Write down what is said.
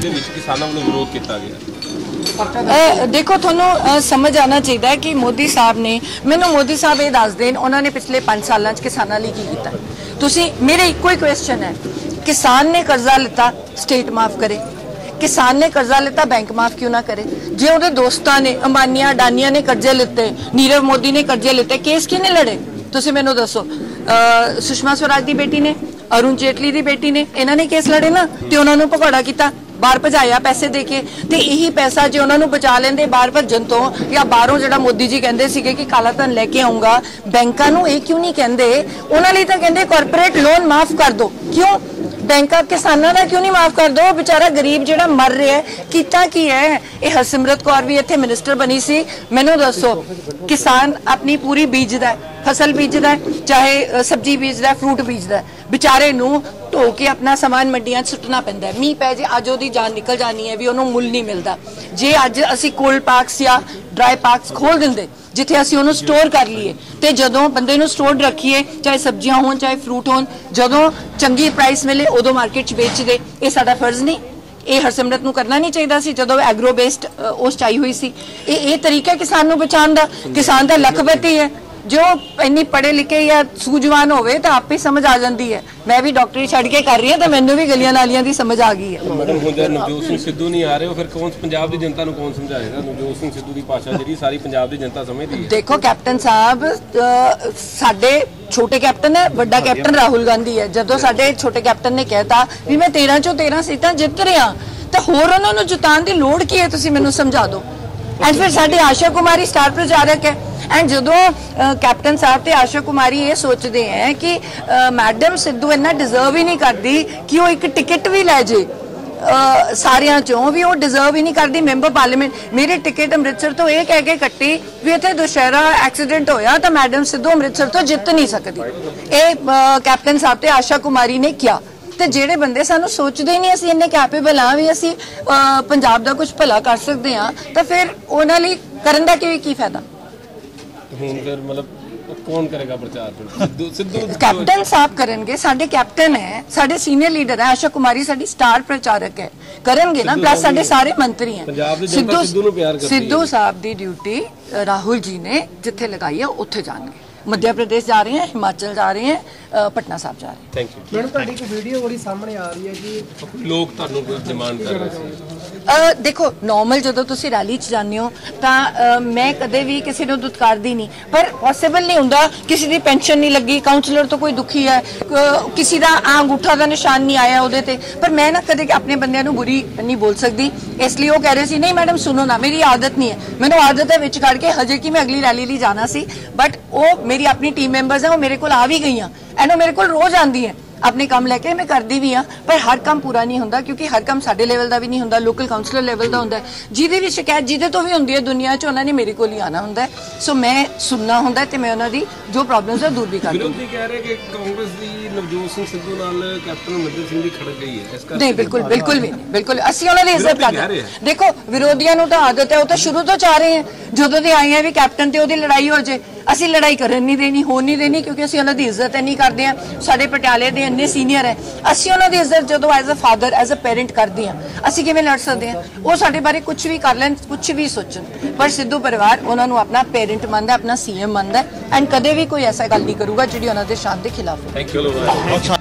ਦੇ ਵਿੱਚ ਕਿਸਾਨਾਂ ਵੱਲੋਂ ਵਿਰੋਧ ਕੀਤਾ ਗਿਆ। ਦੇਖੋ, ਤੁਹਾਨੂੰ ਸਮਝ ਆਣਾ ਚਾਹੀਦਾ ਹੈ ਕਿ ਮੋਦੀ ਸਾਹਿਬ ਨੇ, ਮੈਨੂੰ ਮੋਦੀ ਸਾਹਿਬ ਇਹ ਦੱਸ ਦੇਣ, ਉਹਨਾਂ ਨੇ ਪਿਛਲੇ 5 ਸਾਲਾਂ 'ਚ ਕਿਸਾਨਾਂ ਲਈ ਕੀ ਕੀਤਾ। ਤੁਸੀਂ, ਮੇਰੇ ਇੱਕੋ ਹੀ ਕੁਐਸਚਨ ਹੈ, ਕਿਸਾਨ ਨੇ ਕਰਜ਼ਾ ਲਿੱਤਾ ਸਟੇਟ ਮਾਫ ਕਰੇ। ਕਿਸਾਨ ਨੇ ਕਰਜ਼ਾ ਲਿੱਤਾ ਬੈਂਕ ਮਾਫ ਕਿਉਂ ਨਾ ਕਰੇ? ਜੇ ਉਹਦੇ ਦੋਸਤਾਂ ਨੇ, ਅੰਬਾਨੀਆਂ, ਅਡਾਨੀਆਂ ਨੇ ਕਰਜ਼ੇ ਲਿੱਤੇ, ਨੀਰਵ ਮੋਦੀ ਨੇ ਕਰਜ਼ੇ ਲਿੱਤੇ ਕੇਸ ਕਿਹਨੇ ਲੜੇ? ਤੁਸੀਂ ਮੈਨੂੰ ਦੱਸੋ। ਸੁਸ਼ਮਾ ਸਵਰਾਜ ਦੀ ਬੇਟੀ ਨੇ, ਅਰੁਣ ਜੇਟਲੀ ਦੀ ਬੇਟੀ ਨੇ, ਇਹਨਾਂ ਨੇ ਕੇਸ ਲੜੇ ਨਾ? ਤੇ ਉਹਨਾਂ ਨੂੰ ਭਗੌੜਾ ਕੀਤਾ। ਬਾਹਰ ਭਜਾਇਆ ਪੈਸੇ ਦੇ ਕੇ ਤੇ ਇਹੀ ਪੈਸਾ ਜੇ ਉਹਨਾਂ ਨੂੰ ਬਚਾ ਲੈਂਦੇ ਬਾਹਰ ਭੱਜਣ ਤੋਂ ਜਾਂ ਬਾਹਰੋਂ ਜਿਹੜਾ ਮੋਦੀ ਜੀ ਕਹਿੰਦੇ ਸੀਗੇ ਕਿ ਕਾਲਾ ਧਨ ਲੈ ਕੇ ਆਉਂਗਾ, ਬੈਂਕਾਂ ਨੂੰ ਇਹ ਕਿਉਂ ਨਹੀਂ ਕਹਿੰਦੇ? ਉਹਨਾਂ ਲਈ ਤਾਂ ਕਹਿੰਦੇ ਕਾਰਪੋਰੇਟ ਲੋਨ ਮਾਫ ਕਰ ਦਿਓ। ਕਿਉਂ? ਬੈਂਕਾਂ ਕਿਸਾਨਾਂ ਦਾ ਕਿਉਂ ਨਹੀਂ ਮਾਫ ਕਰ ਦੋ ਵਿਚਾਰਾ ਗਰੀਬ ਜਿਹੜਾ ਮਰ ਰਿਹਾ ਹੈ ਕੀਤਾ ਕੀ ਹੈ? ਇਹ ਹਰਸਿਮਰਤ ਕੌਰ ਵੀ ਇੱਥੇ ਮਿਨਿਸਟਰ ਬਣੀ ਸੀ। ਮੈਨੂੰ ਦੱਸੋ, ਕਿਸਾਨ ਆਪਣੀ ਪੂਰੀ ਬੀਜਦਾ ਫਸਲ ਬੀਜਦਾ ਚਾਹੇ ਸਬਜ਼ੀ ਬੀਜਦਾ ਫਰੂਟ ਬੀਜਦਾ ਹੈ। ਵਿਚਾਰੇ ਨੂੰ ਧੋ ਕੇ ਆਪਣਾ ਸਮਾਨ ਮੰਡੀਆਂ 'ਚ ਸੁੱਟਣਾ ਪੈਂਦਾ ਮੀਂਹ ਪੈ ਜੇ, ਅੱਜ ਉਹਦੀ ਜਾਨ ਨਿਕਲ ਜਾਣੀ ਹੈ ਵੀ ਉਹਨੂੰ ਮੁੱਲ ਨਹੀਂ ਮਿਲਦਾ। ਜੇ ਅੱਜ ਅਸੀਂ ਕੋਲਡ ਪਾਰਕਸ ਜਾਂ ਡਰਾਈ ਪਾਰਕਸ ਖੋਲ ਦਿੰਦੇ, ਜਿੱਥੇ ਅਸੀਂ ਉਹਨੂੰ ਸਟੋਰ ਕਰ ਲਈਏ, ਤੇ ਜਦੋਂ ਬੰਦੇ ਨੂੰ ਸਟੋਰ ਰੱਖੀਏ, ਚਾਹੇ ਸਬਜ਼ੀਆਂ ਹੋਣ, ਚਾਹੇ ਫਰੂਟ ਹੋਣ, ਜਦੋਂ ਚੰਗੀ ਪ੍ਰਾਈਸ ਮਿਲੇ, ਉਦੋਂ ਮਾਰਕੀਟ 'ਚ ਵੇਚਦੇ ਇਹ ਸਾਡਾ ਫਰਜ਼ ਨਹੀਂ। ਇਹ ਹਰਸਿਮਰਤ ਨੂੰ ਕਰਨਾ ਨਹੀਂ ਚਾਹੀਦਾ ਸੀ, ਜਦੋਂ ਐਗਰੋ ਬੇਸਡ ਉਸ ਚਾਈ ਹੋਈ ਸੀ। ਇਹ ਇਹ ਤਰੀਕਾ ਕਿਸਾਨ ਨੂੰ ਬਚਾਉਣ ਦਾ, ਕਿਸਾਨ ਦਾ ਲੱਖਪਤੀ ਹੈ। ਜੋ ਇੰਨੀ ਪੜ੍ਹੇ ਲਿਖੇ ਜਾਂ ਸੂਝਵਾਨ ਹੋਵੇ ਤਾਂ ਆਪੇ ਸਮਝ ਆ ਜਾਂਦੀ ਹੈ। ਮੈਂ ਵੀ ਡਾਕਟਰੀ ਛੱਡ ਕੇ ਕਰ ਰਹੀ ਹਾਂ ਤਾਂ ਮੈਨੂੰ ਵੀ ਗਲੀਆਂ ਨਾਲੀਆਂ ਦੀ ਸਮਝ ਆ ਗਈ ਹੈ। ਮੈਡਮ ਹੁਣ ਜੇ ਨਵਜੋਤ ਸਿੰਘ ਸਿੱਧੂ ਨਹੀਂ ਆ ਰਹੇ ਉਹ ਫਿਰ ਕੌਣ ਪੰਜਾਬ ਦੀ ਜਨਤਾ ਨੂੰ ਕੌਣ ਸਮਝਾਏਗਾ ਨਵਜੋਤ ਸਿੰਘ ਸਿੱਧੂ ਦੀ ਭਾਸ਼ਾ ਜਿਹੜੀ ਸਾਰੀ ਪੰਜਾਬ ਦੀ ਜਨਤਾ ਸਮਝਦੀ ਹੈ। ਦੇਖੋ ਕੈਪਟਨ ਸਾਹਿਬ ਸਾਡੇ ਛੋਟੇ ਕੈਪਟਨ ਹੈ ਵੱਡਾ ਕੈਪਟਨ ਰਾਹੁਲ ਗਾਂਧੀ ਹੈ। ਜਦੋਂ ਸਾਡੇ ਛੋਟੇ ਕੈਪਟਨ ਨੇ ਕਹਿਤਾ ਵੀ ਮੈਂ 13 ਚੋਂ 13 ਸੀਟਾਂ ਜਿੱਤ ਰਿਹਾ ਤਾਂ ਹੋਰ ਉਹਨਾਂ ਨੂੰ ਜਿਤਾਉਣ ਦੀ ਲੋੜ ਕੀ ਹੈ ਤੁਸੀਂ ਮੈਨੂੰ ਸਮਝਾ ਦਿਓ। ਐਂਡ ਫਿਰ ਸਾਡੇ ਆਸ਼ਾ ਕੁਮਾਰੀ ਸਟਾਰ ਪ੍ਰਚਾਰਕ ਹੈ। ਐਂਡ ਜਦੋਂ ਕੈਪਟਨ ਸਾਹਿਬ ਤੇ ਆਸ਼ਾ ਕੁਮਾਰੀ ਇਹ ਸੋਚਦੇ ਹੈ ਕਿ ਮੈਡਮ ਸਿੱਧੂ ਇੰਨਾ ਡਿਜ਼ਰਵ ਹੀ ਨਹੀਂ ਕਰਦੀ ਕਿ ਉਹ ਇੱਕ ਟਿਕਟ ਵੀ ਲੈ ਜੇ ਸਾਰਿਆਂ ਚੋਂ, ਵੀ ਉਹ ਡਿਜ਼ਰਵ ਹੀ ਨਹੀਂ ਕਰਦੀ ਮੈਂਬਰ ਪਾਰਲੀਮੈਂਟ ਮੇਰੀ ਟਿਕਟ ਅੰਮ੍ਰਿਤਸਰ ਤੋਂ ਇਹ ਕਹਿ ਕੇ ਕੱਟੀ ਵੀ ਇੱਥੇ ਦੁਸ਼ਹਿਰਾ ਐਕਸੀਡੈਂਟ ਹੋਇਆ ਤਾਂ ਮੈਡਮ ਸਿੱਧੂ ਅੰਮ੍ਰਿਤਸਰ ਤੋਂ ਜਿੱਤ ਨਹੀਂ ਸਕਦੀ। ਇਹ ਕੈਪਟਨ ਸਾਹਿਬ ਤੇ ਆਸ਼ਾ ਕੁਮਾਰੀ ਨੇ ਕਿਹਾ। ਤੇ ਜਿਹੜੇ ਬੰਦੇ ਸਾਨੂੰ ਸੋਚਦੇ ਨਹੀਂ ਅਸੀਂ ਇੰਨੇ ਕੈਪੇਬਲ ਆ ਵੀ ਅਸੀਂ ਪੰਜਾਬ ਦਾ ਕੁਝ ਭਲਾ ਕਰ ਸਕਦੇ ਆ, ਤਾਂ ਫਿਰ ਉਹਨਾਂ ਲਈ ਕਰਨ ਦਾ ਕੀ ਕੀ ਫਾਇਦਾ? ਹੁਣ ਫਿਰ ਮਤਲਬ ਕੌਣ ਕਰੇਗਾ ਪ੍ਰਚਾਰ ਫਿਰ? ਸਿੱਧੂ ਸਿੱਧੂ ਕੈਪਟਨ ਸਾਹਿਬ ਕਰਨਗੇ ਸਾਡੇ ਕੈਪਟਨ ਹੈ ਸਾਡੇ ਸੀਨੀਅਰ ਲੀਡਰ ਹੈ ਆਸ਼ਾ ਕੁਮਾਰੀ ਸਾਡੀ ਸਟਾਰ ਪ੍ਰਚਾਰਕ ਹੈ। ਕਰਨਗੇ ਨਾ ਪਲੱਸ ਸਾਡੇ ਸਾਰੇ ਮੰਤਰੀ ਹੈ। ਪੰਜਾਬ ਦੀ ਜਨਤਾ ਸਿੱਧੂ ਨੂੰ ਪਿਆਰ ਕਰਦੀ ਹੈ। ਸਿੱਧੂ ਸਾਹਿਬ ਦੀ ਡਿਊਟੀ ਅ, ਰਾਹੁਲ ਜੀ ਨੇ ਜਿੱਥੇ ਲਗਾਈ ਹੈ ਉੱਥੇ ਜਾਣਗੇ। ਮੱਧ ਪ੍ਰਦੇਸ਼ ਜਾ ਰਹੇ ਹੈ ਹਿਮਾਚਲ ਜਾ ਰਹੇ ਹੈ ਅ, ਪਟਨਾ ਸਾਹਿਬ ਜਾ ਰਹੇ ਹੈ। ਥੈਂਕ ਯੂ ਮੈਡਮ ਤੁਹਾਡੀ ਇੱਕ ਵੀਡੀਓ ਬੜੀ ਸਾਹਮਣੇ ਆ ਰਹੀ ਹੈ ਕਿ ਲੋਕ ਤੁਹਾਨੂੰ ਡਿਮਾਂਡ ਕਰ ਰਹੇ ਸੀ। ਦੇਖੋ ਨਾਰਮਲ ਜਦੋਂ ਤੁਸੀਂ ਰੈਲੀ 'ਚ ਜਾਂਦੇ ਹੋ, ਤਾਂ ਮੈਂ ਕਦੇ ਵੀ ਕਿਸੇ ਨੂੰ ਦੁਤਕਾਰਦੀ ਨਹੀਂ। ਪਰ ਪੋਸੀਬਲ ਨਹੀਂ ਹੁੰਦਾ ਕਿਸੇ ਦੀ ਪੈਨਸ਼ਨ ਨਹੀਂ ਲੱਗੀ ਕਾਉਂਸਲਰ ਤੋਂ ਕੋਈ ਦੁਖੀ ਹੈ ਕਿਸੇ ਦਾ ਆ ਅੰਗੂਠਾ ਦਾ ਨਿਸ਼ਾਨ ਨਹੀਂ ਆਇਆ ਉਹਦੇ ਤੇ। ਪਰ ਮੈਂ ਨਾ ਕਦੇ ਆਪਣੇ ਬੰਦਿਆਂ ਨੂੰ ਬੁਰੀ ਨਹੀਂ ਬੋਲ ਸਕਦੀ। ਇਸ ਲਈ ਉਹ ਕਹਿ ਰਹੇ ਸੀ, ਨਹੀਂ ਮੈਡਮ ਸੁਣੋ ਨਾ, ਮੇਰੀ ਆਦਤ ਨਹੀਂ ਹੈ। ਮੈਨੂੰ ਆਦਤ ਹੈ ਵਿੱਚ ਕੱਢ ਕੇ ਹਜੇ ਕਿ ਮੈਂ ਅਗਲੀ ਰੈਲੀ ਲਈ ਜਾਣਾ ਸੀ। ਬਟ ਉਹ ਮੇਰੀ ਆਪਣੀ ਟੀਮ ਮੈਂਬਰਸ ਹੈ ਉਹ ਮੇਰੇ ਕੋਲ ਆ ਵੀ ਗਈਆਂ। ਐਂਡ ਉਹ ਮੇਰੇ ਕੋਲ ਰੋਜ਼ ਆਉਂਦੀ ਹੈ ਆਪਣੇ ਕੰਮ ਲੈ ਕੇ ਮੈਂ ਕਰਦੀ ਵੀ ਆ ਪਰ ਹਰ ਕੰਮ ਪੂਰਾ ਨਹੀਂ ਹੁੰਦਾ ਕਿਉਂਕਿ ਹਰ ਕੰਮ ਸਾਡੇ ਲੈਵਲ ਦਾ ਵੀ ਨਹੀਂ ਹੁੰਦਾ ਲੋਕਲ ਕਾਉਂਸਲਰ ਲੈਵਲ ਦਾ ਹੁੰਦਾ। ਜਿਹਦੀ ਵੀ ਸ਼ਿਕਾਇਤ ਜਿਹਦੇ ਤੋਂ ਵੀ ਹੁੰਦੀ ਹੈ ਦੁਨੀਆ 'ਚ ਉਹਨਾਂ ਨੇ ਮੇਰੇ ਕੋਲ ਹੀ ਆਣਾ ਹੁੰਦਾ। ਸੋ ਮੈਂ ਸੁਣਨਾ ਹੁੰਦਾ ਤੇ ਮੈਂ ਉਹਨਾਂ ਦੀ ਜੋ ਪ੍ਰੋਬਲਮਸ ਹੈ ਦੂਰ ਵੀ ਕਰਦੀ ਵਿਰੋਧੀ ਕਹਿ ਰਹੇ ਕਿ ਕਾਂਗਰਸ ਦੀ ਨਵਜੋਤ ਸਿੰਘ ਸਿੱਧੂ ਨਾਲ ਕੈਪਟਨ ਅਮਰਿੰਦਰ ਸਿੰਘ ਦੀ ਖੜਕ ਗਈ ਹੈ ਇਸ ਕਰਕੇ ਨਹੀਂ ਬਿਲਕੁਲ ਬਿਲਕੁਲ ਵੀ ਨਹੀਂ ਬਿਲਕੁਲ। ਅਸੀਂ ਉਹਨਾਂ ਦੀ ਇੱਜ਼ਤ ਕਰਦੇ ਦੇਖੋ ਵਿਰੋਧੀਆਂ ਨੂੰ ਤਾਂ ਆਦਤ ਹੈ ਉਹ ਤਾਂ ਸ਼ੁਰੂ ਤੋਂ ਚਾਹ ਰਹੇ ਹੈ। ਜਦੋਂ ਦੇ ਆਏ ਆ ਵੀ ਕੈਪਟਨ ਤੇ ਉਹਦੀ ਲੜਾਈ ਹੋ ਜੇ, ਅਸੀਂ ਲੜਾਈ ਕਰਨ ਨਹੀਂ ਦੇਣੀ, ਹੋਣ ਨਹੀਂ ਦੇਣੀ, ਕਿਉਂਕਿ ਅਸੀਂ ਉਹਨਾਂ ਦੀ ਇੱਜ਼ਤ ਇੰਨੀ ਕਰਦੇ ਹਾਂ ਸਾਡੇ ਪਟਿਆਲੇ ਦੇ ਇੰਨੇ ਸੀਨੀਅਰ ਹੈ ਅਸੀਂ ਉਹਨਾਂ ਦੀ ਇੱਜ਼ਤ ਜਦੋਂ as a father as a parent ਕਰਦੇ ਹਾਂ ਅਸੀਂ ਕਿਵੇਂ ਲੜ ਸਕਦੇ ਹਾਂ ਉਹ ਸਾਡੇ ਬਾਰੇ ਕੁਝ ਵੀ ਕਰ ਲੈਣ ਕੁਝ ਵੀ ਸੋਚਣ, ਪਰ ਸਿੱਧੂ ਪਰਿਵਾਰ ਉਹਨਾਂ ਨੂੰ ਆਪਣਾ ਪੇਰੈਂਟ ਮੰਨਦਾ, ਆਪਣਾ ਸੀਐਮ ਮੰਨਦਾ ਐਂਡ ਕਦੇ ਵੀ ਕੋਈ ਐਸਾ ਗੱਲ ਨਹੀਂ ਕਰੂਗਾ ਜਿਹੜੀ ਉਹਨਾਂ ਦੇ ਸ਼ਾਨ ਦੇ ਖਿਲਾਫ ਹੋਵੇ। Thank you